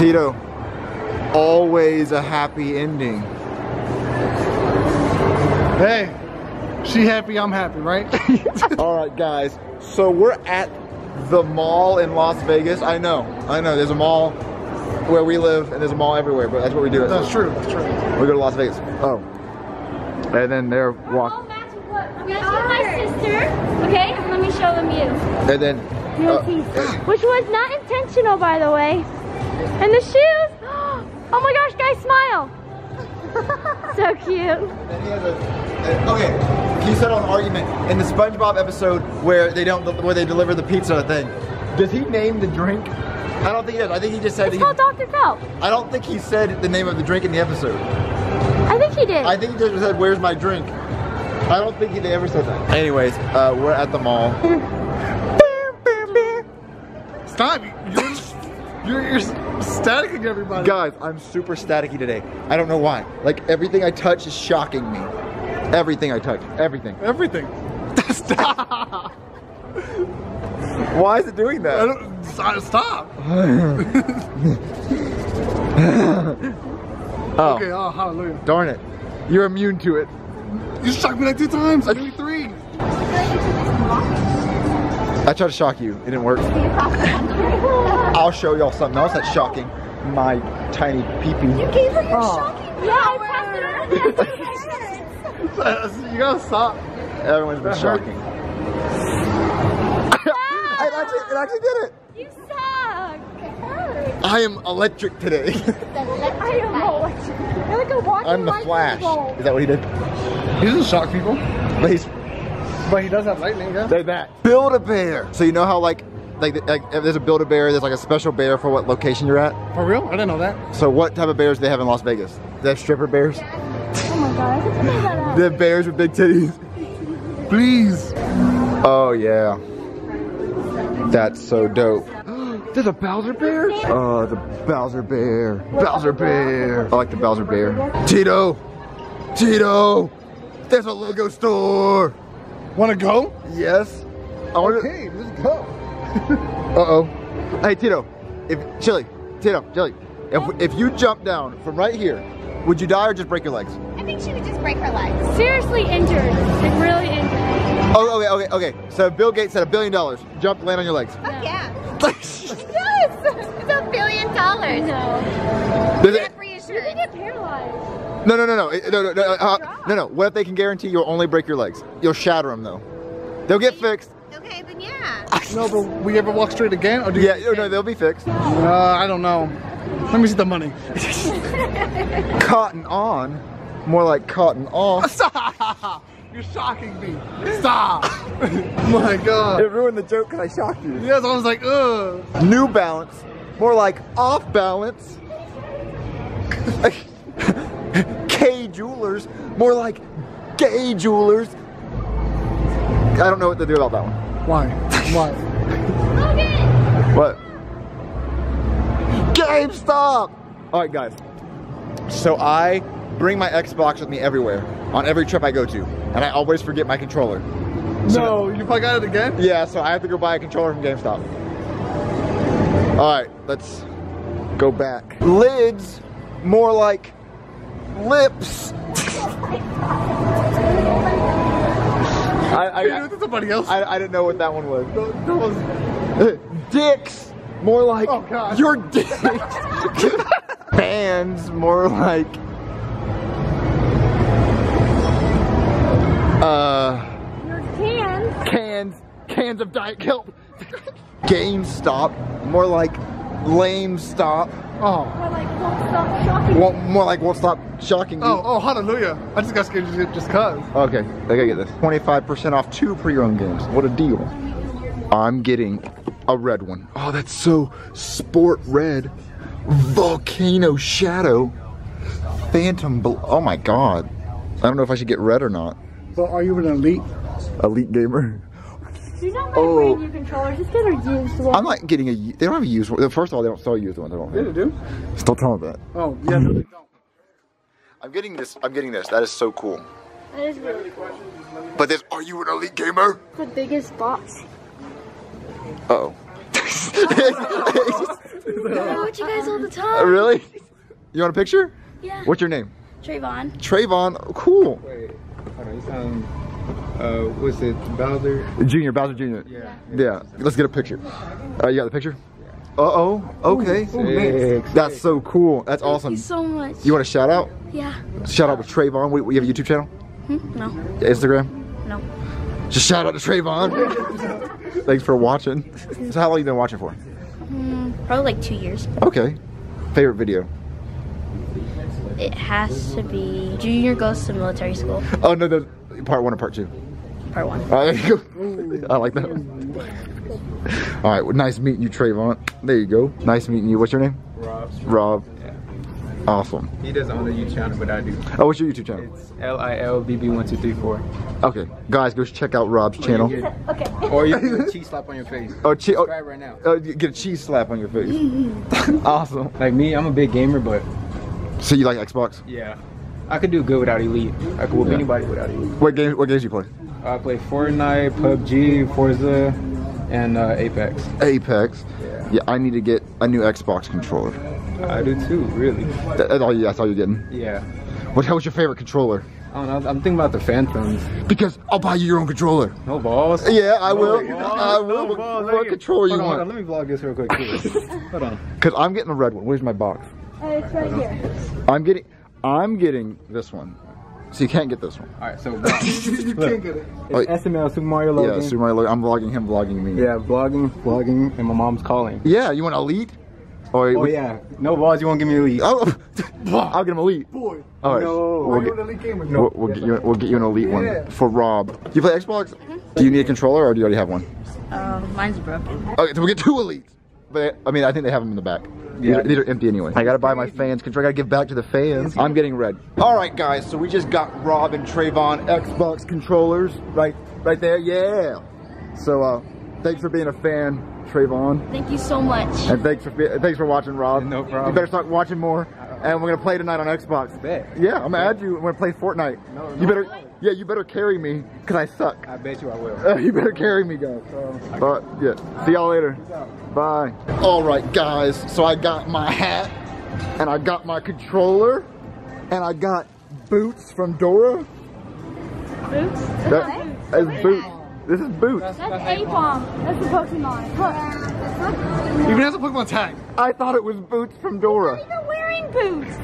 Tito, always a happy ending. Hey, she happy, I'm happy, right? All right, guys. So we're at the mall in Las Vegas. I know, I know. There's a mall where we live, and there's a mall everywhere. But that's what we do. That's true, that's true. We go to Las Vegas. Oh, and then they're I'll match with what? I'm matching with my sister. Okay, let me show them you. and then. uh, Which was not intentional, by the way. And the shoes. Oh my gosh, guys, smile. so cute. Then he has a, a- okay, he said on argument in the SpongeBob episode where they don't where they deliver the pizza thing. Does he name the drink? I don't think he does. I think he just said. It's He, called Dr. Kelp. I don't think he said the name of the drink in the episode. I think he did. I think he just said, "Where's my drink?" I don't think he ever said that. Anyways, uh, we're at the mall. Stop, you're, you're, you're staticking everybody. Guys, I'm super staticky today. I don't know why. Like everything I touch is shocking me. Everything I touch, everything. Everything. Stop. Why is it doing that? I don't, stop. stop. Oh, Okay, oh, hallelujah. darn it. You're immune to it. You shocked me like two times. I need three. I tried to shock you. It didn't work. I'll show y'all something else that's shocking. My tiny peepee. You gave her your Oh. shocking Yeah, I passed it on to you gotta stop. Everyone's been That hurt. shocking. Ah! it, actually, it actually did it. You suck. It hurts. I am electric today. I don't know what you You're like a walking I'm the Flash. bolt. Is that what he did? He doesn't shock people, But he's but he does have lightning, yeah. They're that. Build a bear. So you know how like like, like if there's a build a bear, there's like a special bear for what location you're at. For real? I didn't know that. So what type of bears do they have in Las Vegas? They have stripper bears. Oh my god, I have to figure that out. They have bears with big titties. Please. Oh yeah. That's so dope. There's a Bowser bear? Oh, the Bowser bear. Bowser bear. I like the Bowser bear. Tito! Tito! There's a Lego store! Wanna go? Yes. I want to. Okay, let's go. Uh oh. Hey Tito, if Chilly, Tito, Chilly, if if you jump down from right here, would you die or just break your legs? I think she would just break her legs. Seriously injured. Like really injured. Oh, okay, okay, okay. So Bill Gates said a billion dollars. Jump, land on your legs. Fuck yeah. Yes! It's a billion dollars. No. Does Get it- for your You can get paralyzed. no, no, no, no, no, no, no, uh, no, no. What if they can guarantee you'll only break your legs? You'll shatter them though. They'll get fixed. Okay, then yeah. No, but we ever walk straight again? Or do Yeah, no, no, they'll be fixed. Uh, I don't know. Let me see the money. Cotton on, more like cotton off. Stop! You're shocking me. Stop! My God. It ruined the joke because I shocked you. Yes, I was like, ugh. New Balance, more like off balance. Kay Jewelers, more like gay jewelers. I don't know what to do about that one. Why? Why? Logan! What? GameStop! Alright, guys. So I bring my Xbox with me everywhere, on every trip I go to, and I always forget my controller. No, you probably got it again? Yeah, so I have to go buy a controller from GameStop. Alright, let's go back. Lids, more like lips. I, I, You do it to somebody else. I, I didn't know what that one was. that, that was. Dicks, more like Oh, God. your dicks. Fans, more like. Uh, Your hands. cans, cans of Diet Kelp. GameStop, more like lame stop. Oh. Or like, won't stop shocking. Won't, more like won't stop shocking you. Oh, oh, hallelujah. I just got scared just- just cuz. Okay, I gotta get this. 25% off two pre-owned games. What a deal. I'm getting a red one. Oh, that's so sport red. Volcano Shadow. Phantom Bl- Oh my god. I don't know if I should get red or not. So are you an elite? Elite gamer. Do not Oh. buy brand new controllers. Just get a used one. I'm not getting a. They don't have a used one. First of all, they don't sell used ones. They don't Yeah, they do. Still tell them that. Oh, yeah, no, they don't. I'm getting this. I'm getting this. That is so cool. That is really cool. But this, are you an elite gamer? the biggest box. Uh oh. I watch you guys all the time. really? You want a picture? Yeah. What's your name? Trayvon. Trayvon. Cool. Wait, Uh, what's it? Bowser? Junior, Bowser Junior. Yeah. Yeah. Let's get a picture. Uh, you got the picture? Uh oh. Okay. Sick. That's so cool. That's Thank awesome. you so much. You want a shout out? yeah. Shout out to Trayvon. We, we have a YouTube channel? Hmm? No. Instagram? No. Just shout out to Trayvon. Thanks for watching. So how long you been watching for? Mm, probably like two years. Okay. Favorite video? It has to be Junior goes to military school, Oh no, the part one or part two. Part one. All right, there you go. I like that. All right, well, nice meeting you, Trayvon. There you go. Nice meeting you. What's your name? Rob. Rob. Yeah. Awesome. He doesn't own a YouTube channel, but I do. Oh, what's your YouTube channel? It's L I L B B one two three four. Okay, guys, go check out Rob's oh, channel. Okay. Or you get a cheese slap on your face. Oh, che- oh, right now. oh, get a cheese slap on your face. awesome. Like me, I'm a big gamer, but So you like Xbox? yeah, I could do good without Elite. I could whoop Yeah. anybody without Elite. What games? What games you play? I play Fortnite, PUBG, Forza, and uh, Apex. Apex. Yeah. Yeah, I need to get a new Xbox controller. I do too, really. That- That's all, you, that's all you're getting. Yeah. What hell's your favorite controller? I don't know. I'm thinking about the Phantoms. Because I'll buy you your own controller. No balls. Yeah, I will. No I will. no What- balls. what Let me- controller you hold on, hold want? on, Let me vlog this real quick. hold on. Because I'm getting a red one. Where's my box? it's right here. I'm getting. I'm getting this one. So you can't get this one. All right, so you can't get it. it's SML Super Mario Logan. Yeah, Super Mario. Logo. I'm vlogging him, vlogging me. Yeah, vlogging, vlogging, and my mom's calling. Yeah, you want elite? Or Oh yeah, no balls. You won't give me elite. Oh, I'll get him elite. Boy. All right. No. We'll Are you get, an elite gamer? we'll, we'll get you. We'll get you an elite Yeah. one for Rob. Do You play Xbox? Do you need a controller or do you already have one? Um, mine's broken. Okay, so we'll get two elites. But I mean, I think they have them in the back. These, Yeah. are, these are empty anyway. I gotta buy my fans controller. I gotta give back to the fans. I'm getting red. All right, guys. So we just got Rob and Trayvon Xbox controllers right, right there. Yeah. So uh, thanks for being a fan, Trayvon, Thank you so much. and thanks for be- thanks for watching, Rob. No problem. You better start watching more. And we're gonna play tonight on Xbox. Bet. Yeah, I'm gonna add you. We're gonna play Fortnite. No, you no. better. Yeah, you better carry me, cause I suck. I bet you I will. Uh, you better carry me, guys. But yeah, see y'all later. Bye. All right, guys. So I got my hat, and I got my controller, and I got boots from Dora. Boots? That is boots. This is boots. That's Aipom. That's the Pokemon. Look. Even has a Pokemon tag. I thought it was boots from Dora. You're wearing boots.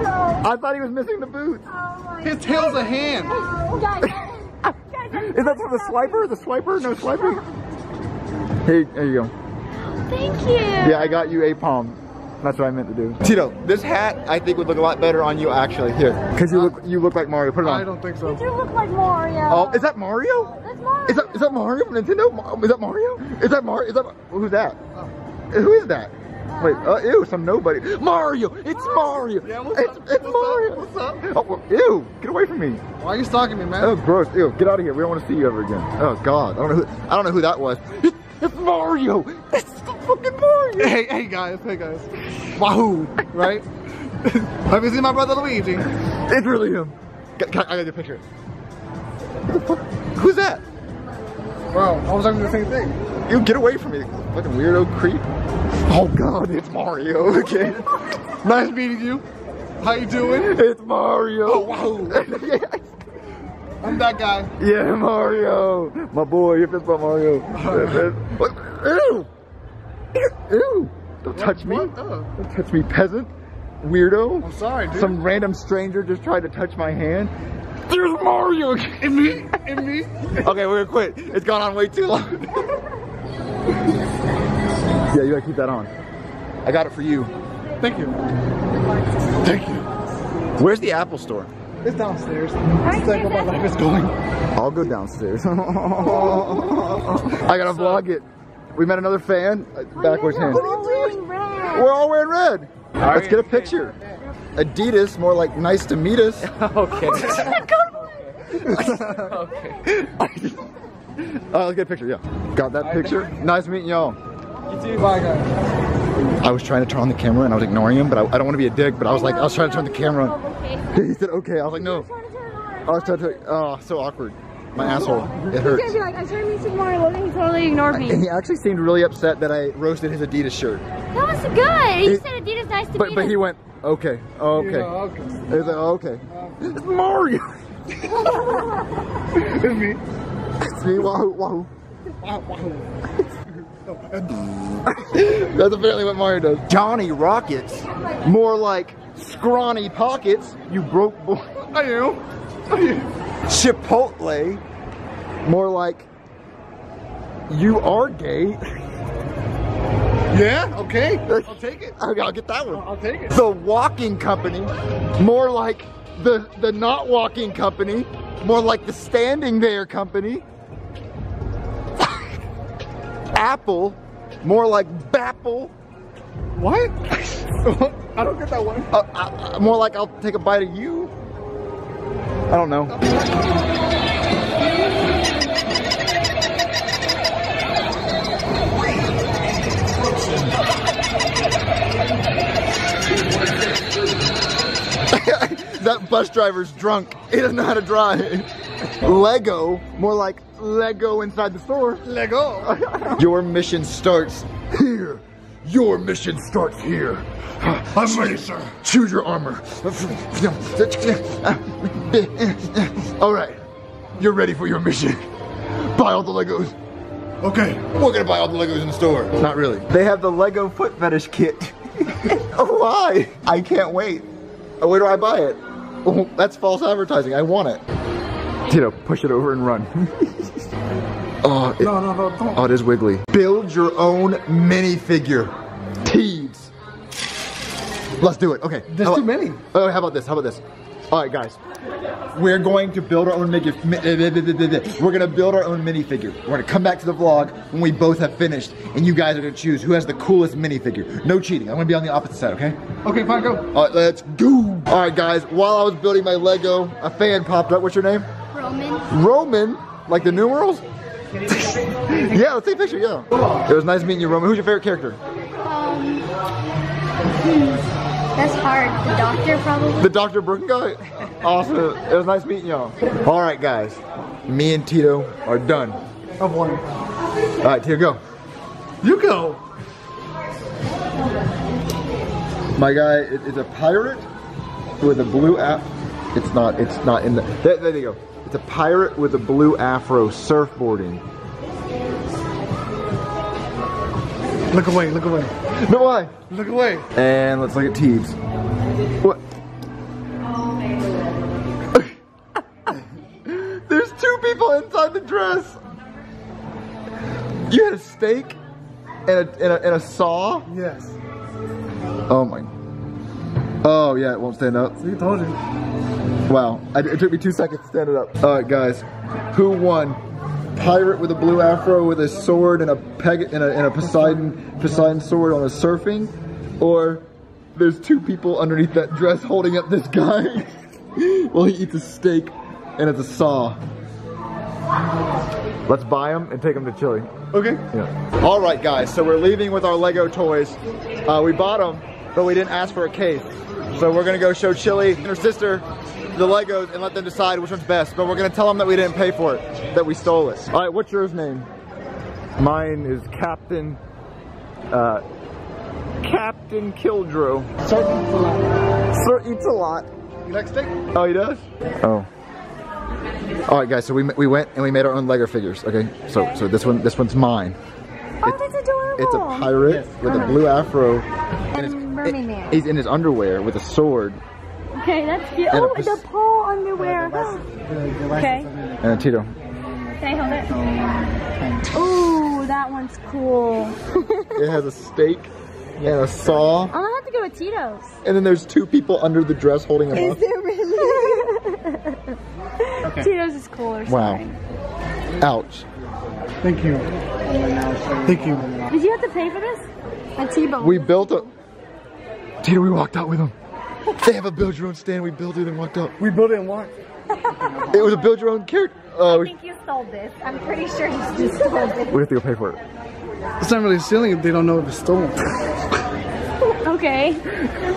I thought he was missing the boots. Oh His tail's a hand. Oh, guys, guys, Is that for the swiper? The swiper? No swiper. Here, there you go. thank you. Yeah, I got you a palm. That's what I meant to do. Tito, this hat I think would look a lot better on you actually. Here, because you look you look like Mario. Put it on. I don't think so. You do look like Mario. Oh, is that Mario? That's Mario. Is that is that Mario from Nintendo? Is that Mario? Is that Mario? Is that who's that? Who is that? Wait, uh, ew, some nobody. Mario! It's Mario! Yeah, what's it's up? it's What's up? Mario! What's up? Oh, ew! Get away from me! Why are you stalking me, man? Oh, gross! Ew! Get out of here! We don't want to see you ever again. Oh God! I don't know who I don't know who that was. It's, it's Mario! It's the fucking Mario! Hey, hey guys, hey guys. Wahoo, right? Have you seen my brother Luigi? It's really him. Can, can I, I gotta get a picture. Who's that? Bro, I was talking the same thing. You get away from me, fucking weirdo creep. Oh God, it's Mario. Okay. Nice meeting you. How you doing? It's Mario. Oh, wow. I'm that guy. Yeah, Mario. My boy, your fist bump Mario. What? Ew. Ew. Don't touch me. What? Don't touch me, peasant. Weirdo. I'm sorry, dude. Some random stranger just tried to touch my hand. There's Mario. In me? In me? Okay, we're gonna quit. It's gone on way too long. yeah, you gotta keep that on. I got it for you. Thank you. Thank you. Where's the Apple store? It's downstairs. It's like where my life is going. I'll go downstairs. I gotta vlog it. We met another fan. Uh, Backwards hand. All wearing red. We're all wearing red. Let's get a picture. Adidas, more like nice to meet us. okay. Uh, let's get a picture, yeah. Got that picture? Nice meeting y'all. You too. Bye, guys. I was trying to turn on the camera and I was ignoring him, but I, I don't want to be a dick, but I was like, I was trying to turn the camera on. Okay. He said, okay. I was like, no. Trying to turn it on. I was trying to, oh, so awkward. my asshole. It He's gonna hurts. be like, I'm trying to meet Super Logan. He totally ignored And he actually seemed really upset that I roasted his Adidas shirt. That was good. He It- said Adidas nice to But meet but us. he went, okay, okay. Yeah, okay. He was like, okay. It's Mario. It's me. It's me, wahoo, wahoo. Wow, wow. That's apparently what Mario does. Johnny Rockets, more like scrawny pockets, you broke boy. I am. I am. Chipotle, more like you are gay. Yeah, okay. I'll take it. I'll get that one. I'll take it. The walking company, more like the the not walking company, more like the standing there company. Apple, more like Bapple. What? I don't get that one. Uh, uh, more like I'll take a bite of you. I don't know. that bus driver's drunk. He doesn't know how to drive. Lego, more like Lego inside the store. Lego. Your mission starts here. Your mission starts here. I'm ready, sir. Choose your armor. All right, you're ready for your mission. Buy all the Legos. Okay. We're gonna buy all the Legos in the store. Not really. They have the Lego foot fetish kit. oh, Why? I can't wait. Oh, where do I buy it? Oh, that's false advertising. I want it. Tito, push it over and run. oh, it, No, no, no, don't. oh, it is wiggly. Build your own minifigure. Teeds. Let's do it. Okay. There's How too about- many. Oh, how about this? How about this? All right, guys. We're going to build our own minifigure. Eh, eh, eh, We're gonna build our own minifigure. We're gonna come back to the vlog when we both have finished, and you guys are gonna choose who has the coolest minifigure. No cheating. I'm gonna be on the opposite side, okay? Okay, fine, go. All right, let's go. All right, guys. While I was building my Lego, a fan popped up. What's your name? Roman. Roman, like the numerals. yeah, let's take a picture. Yeah. It was nice meeting you, Roman. Who's your favorite character? Um, hmm, that's hard. The doctor probably. The Dr. Brooklyn guy? Awesome. It was nice meeting y'all. All right, guys. Me and Tito are done. I've won. All right, Tito, go. You go. My guy is is a pirate with a blue app. It's not. It's not in the. There, there you go. It's a pirate with a blue afro surfboarding. Look away, look away. No why? Look away. And let's look at Teeds. What? There's two people inside the dress. You had a steak and a, and a, and a saw. Yes. Oh my. Oh yeah, it won't stand up. See, told you. Wow, I, it took me two seconds to stand it up. All right, guys, who won? Pirate with a blue afro with a sword and a peg and a, and a Poseidon Poseidon sword on a surfing, or there's two people underneath that dress holding up this guy while he eats a steak and it's a saw. Let's buy them and take them to Chilly. Okay. Yeah. All right, guys. So we're leaving with our Lego toys. Uh, we bought them, but we didn't ask for a case. So we're gonna go show Chilly and her sister the Legos and let them decide which one's best. But we're gonna tell them that we didn't pay for it, that we stole it. All right, what's yours name? Mine is Captain. Uh, Captain Kildrew. Certain for life. Sir eats a lot. You like steak? Oh, he does? Oh. All right, guys. So we we went and we made our own Lego figures. Okay. So so this one this one's mine. Oh, that's adorable. It's a pirate with a blue afro. And his- Mermaid Man. He's in his underwear with a sword Okay, that's cute. And Oh, a the pos- Paul underwear. okay. and a uh, Tito. Can I hold it? Ooh, that one's cool. It has a stake and a saw. I'm gonna have to go with Tito's. And then there's two people under the dress holding him up. there really? Tito's is cooler. Wow. Ouch. Thank you. Thank you. Did you have to pay for this? A T-bone. We built a. Tito, we walked out with them. They have a build your own stand. We built it and walked out. We built it in what? It was a build your own character. Uh, I we, think you stole this. I'm pretty sure you just stole this. we have to go pay for it. It's not really stealing if they don't know it's stolen. I'm Okay.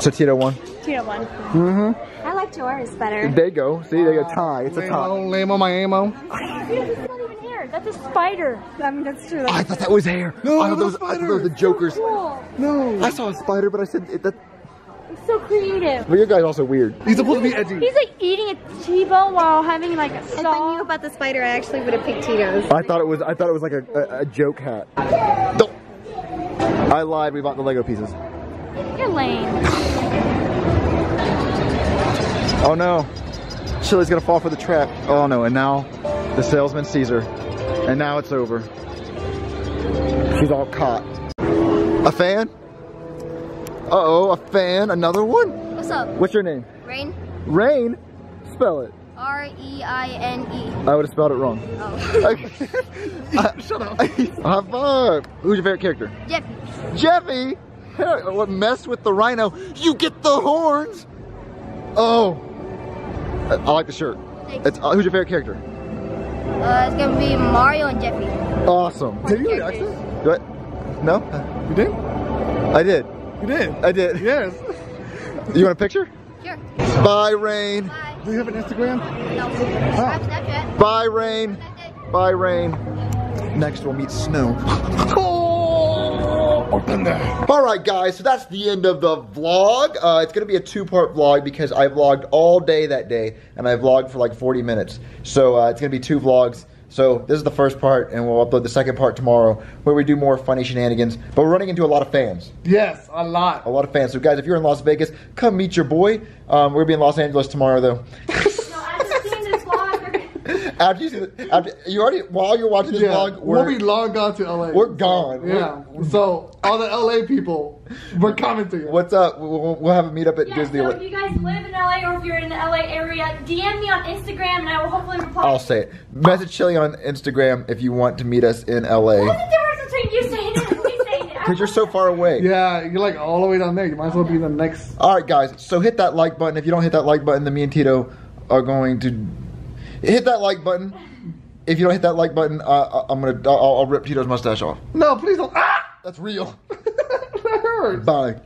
So Tito won. Tito won. Mhm. I like yours better. There you go. See, they got a tie. It's a tie. Lamo, lamo, my ammo. That's not even hair. That's a spider. I mean, that's true. I thought that was hair. No, I thought that was, that's I thought that spider. was the Joker's. Cool. No. I saw a spider, but I said it, that. It's so creative. Well, your guy's also weird. He's supposed to be edgy. He's like eating a T-bone while having like a If I knew about the spider, I actually would have picked Tito's. I thought it was. I thought it was like a, a, a joke hat. Don't. I lied. We bought the Lego pieces. You're lame. Oh no. Chilly's gonna fall for the trap. Oh no. And now the salesman sees her. And now it's over. She's all caught. A fan? Uh oh, a fan. Another one? What's up? What's your name? Rain? Rain? Spell it. R E I N E. I would have spelled it wrong. Oh. Shut up. High five. Who's your favorite character? Jeffy. Jeffy! What messed with the rhino? You get the horns! Oh. I, I like the shirt. Thanks. It's, uh, who's your favorite character? Uh, it's gonna be Mario and Jeffy. Awesome. Did you react to this? What? No? You did? I did. You did? I did. Yes. You want a picture? Sure. Bye, Rain. Bye. Do you have an Instagram? No. I have Snapchat. Bye, Rain. Have a nice day. Bye, Rain. Next, we'll meet Snow. All right, guys, so that's the end of the vlog. Uh, it's gonna be a two-part vlog because I vlogged all day that day, and I vlogged for like 40 minutes. So uh, it's gonna be two vlogs. So this is the first part, and we'll upload the second part tomorrow, where we do more funny shenanigans. But we're running into a lot of fans, Yes, a lot. a lot of fans. So guys, if you're in Las Vegas, come meet your boy. Um, we're gonna be in Los Angeles tomorrow, though. No, after seeing this vlog, after you, see the, after you already while you're watching this Yeah, vlog, we'll we're, be long gone to LA. we're gone. Yeah. So all the LA people, we're commenting. What's up? We'll, we'll have a meet up at yeah, Disney. so if you guys live in LA or if you're in the LA area, DM me on Instagram and I will hopefully reply. I'll say it. Message Chilly on Instagram if you want to meet us in LA. What's the difference between you saying it and me saying it? Because you're so far away. Yeah, you're like all the way down there. You might as well be the next. All right, guys. So hit that like button. If you don't hit that like button, then me and Tito are going to hit that like button. If you don't hit that like button, uh, I'm gonna I'll, I'll rip Tito's mustache off. No, please don't. Ah! That's real. that hurts. Bye.